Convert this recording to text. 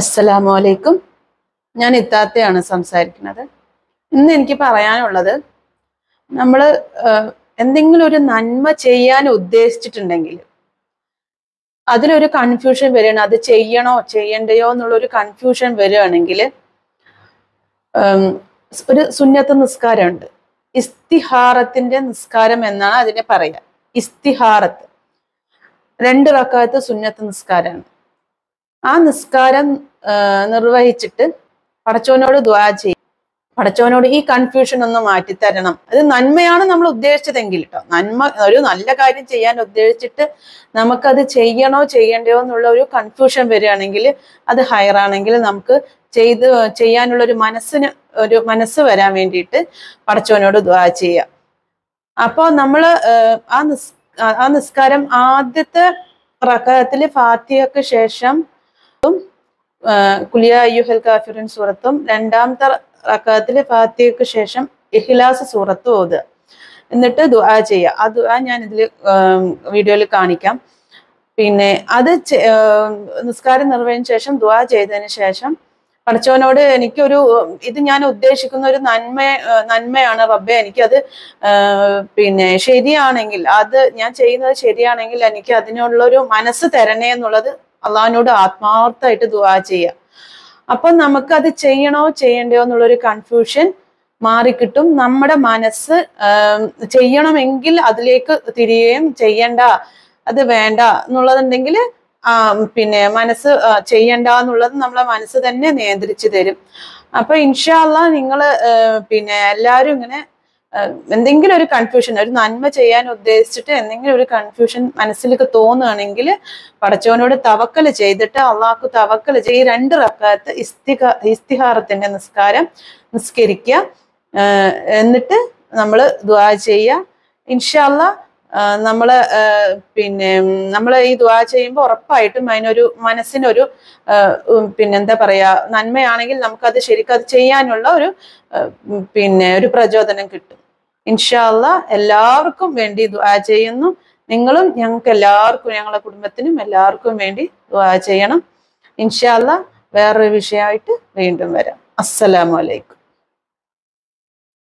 അസ്സലാമു അലൈക്കും ഞാൻ ഇത്താത്തയാണ് സംസാരിക്കുന്നത്. ഇന്ന് എനിക്ക് പറയാനുള്ളത് നമ്മൾ എന്തെങ്കിലും ഒരു നന്മ ചെയ്യാൻ ഉദ്ദേശിച്ചിട്ടുണ്ടെങ്കിൽ അതിലൊരു കൺഫ്യൂഷൻ വരികയാണ്. അത് ചെയ്യണോ ചെയ്യണ്ടയോ എന്നുള്ളൊരു കൺഫ്യൂഷൻ വരികയാണെങ്കിൽ ഒരു സുന്നത്ത് നിസ്കാരമുണ്ട്. ഇസ്തിഹാറത്തിന്റെ നിസ്കാരം എന്നാണ് അതിനെ പറയുക. ഇസ്തിഹാറത്ത്. രണ്ട് റക്കാലത്ത് സുന്നത്ത് നിസ്കാരമാണ്. ആ നിസ്കാരം നിർവഹിച്ചിട്ട് പടച്ചോനോട് ദ്വാ ചെയ്യും. പടച്ചോനോട് ഈ കൺഫ്യൂഷൻ ഒന്ന് മാറ്റിത്തരണം. അത് നന്മയാണ് നമ്മൾ ഉദ്ദേശിച്ചതെങ്കിൽ കേട്ടോ നന്മ ഒരു നല്ല കാര്യം ചെയ്യാൻ ഉദ്ദേശിച്ചിട്ട് നമുക്കത് ചെയ്യണോ ചെയ്യണ്ടയോ എന്നുള്ള ഒരു കൺഫ്യൂഷൻ വരികയാണെങ്കിൽ അത് ഹയറാണെങ്കിൽ നമുക്ക് ചെയ്ത് ചെയ്യാനുള്ള ഒരു മനസ്സിന് ഒരു മനസ്സ് വരാൻ വേണ്ടിയിട്ട് പടച്ചോനോട് ദ്വാ ചെയ്യാം. അപ്പോൾ നമ്മൾ ആ നിസ് ആ നിസ്കാരം ആദ്യത്തെ പ്രകാരത്തിൽ ഫാത്തിയക്ക് ശേഷം കുലിയ കാഫിറിൻ സൂറത്തും രണ്ടാമത്തെ റക്കാത്തിലെ ഫാത്തിയക്ക് ശേഷം ഇഹ്ലാസ് സൂറത്തും ഓതുക എന്നിട്ട് ദുആ ചെയ്യുക ആ ദുആ ഞാൻ ഇതിൽ വീഡിയോയിൽ കാണിക്കാം. പിന്നെ അത് നിസ്കാരം നിർവഹിച്ച ശേഷം ദുആ ചെയ്തതിന് ശേഷം പഠിച്ചവനോട് എനിക്കൊരു ഇത് ഞാൻ ഉദ്ദേശിക്കുന്ന ഒരു നന്മ നന്മയാണ് റബ്ബെ. എനിക്കത് പിന്നെ ശരിയാണെങ്കിൽ അത് ഞാൻ ചെയ്യുന്നത് ശരിയാണെങ്കിൽ എനിക്ക് അതിനുള്ളൊരു മനസ്സ് തരണേ എന്നുള്ളത് അള്ളാഹിനോട് ആത്മാർത്ഥമായിട്ട് ദുവാ ചെയ്യുക. അപ്പൊ അത് ചെയ്യണോ ചെയ്യണ്ടയോ എന്നുള്ളൊരു കൺഫ്യൂഷൻ മാറിക്കിട്ടും. നമ്മുടെ മനസ്സ് ചെയ്യണമെങ്കിൽ അതിലേക്ക് തിരിയുകയും ചെയ്യണ്ട അത് വേണ്ട എന്നുള്ളതുണ്ടെങ്കിൽ പിന്നെ മനസ്സ് ചെയ്യണ്ട എന്നുള്ളത് നമ്മളെ മനസ്സ് തന്നെ നിയന്ത്രിച്ചു തരും. അപ്പൊ ഇൻഷാല്ല നിങ്ങൾ പിന്നെ എല്ലാവരും ഇങ്ങനെ എന്തെങ്കിലും ഒരു കൺഫ്യൂഷൻ ഒരു നന്മ ചെയ്യാൻ ഉദ്ദേശിച്ചിട്ട് എന്തെങ്കിലും ഒരു കൺഫ്യൂഷൻ മനസ്സിലേക്ക് തോന്നുകയാണെങ്കിൽ പടച്ചവനോട് തവക്കൽ ചെയ്തിട്ട് അള്ളാഹ്ക്ക് തവക്കൽ ചെയ്ത് ഈ രണ്ട് റക്കാത്ത് ഇസ്തിഹ ഇസ്തിഹാറത്തിന്റെ നിസ്കാരം നിസ്കരിക്കുക. എന്നിട്ട് നമ്മൾ ദ്വാ ചെയ്യുക. ഇൻഷല്ല നമ്മൾ പിന്നെ നമ്മൾ ഈ ദ്വാ ചെയ്യുമ്പോൾ ഉറപ്പായിട്ടും അതിനൊരു മനസ്സിനൊരു പിന്നെന്താ പറയാ നന്മയാണെങ്കിൽ നമുക്കത് ശരിക്കും അത് ചെയ്യാനുള്ള ഒരു പിന്നെ ഒരു പ്രചോദനം കിട്ടും. ഇൻഷാല്ല എല്ലാവർക്കും വേണ്ടി ദ്വാ ചെയ്യുന്നു. നിങ്ങളും ഞങ്ങൾക്ക് എല്ലാവർക്കും ഞങ്ങളുടെ കുടുംബത്തിനും എല്ലാവർക്കും വേണ്ടി ദ്വാ ചെയ്യണം. ഇൻഷാല്ല വേറൊരു വിഷയമായിട്ട് വീണ്ടും വരാം. അസ്സലാമു അലൈക്കും.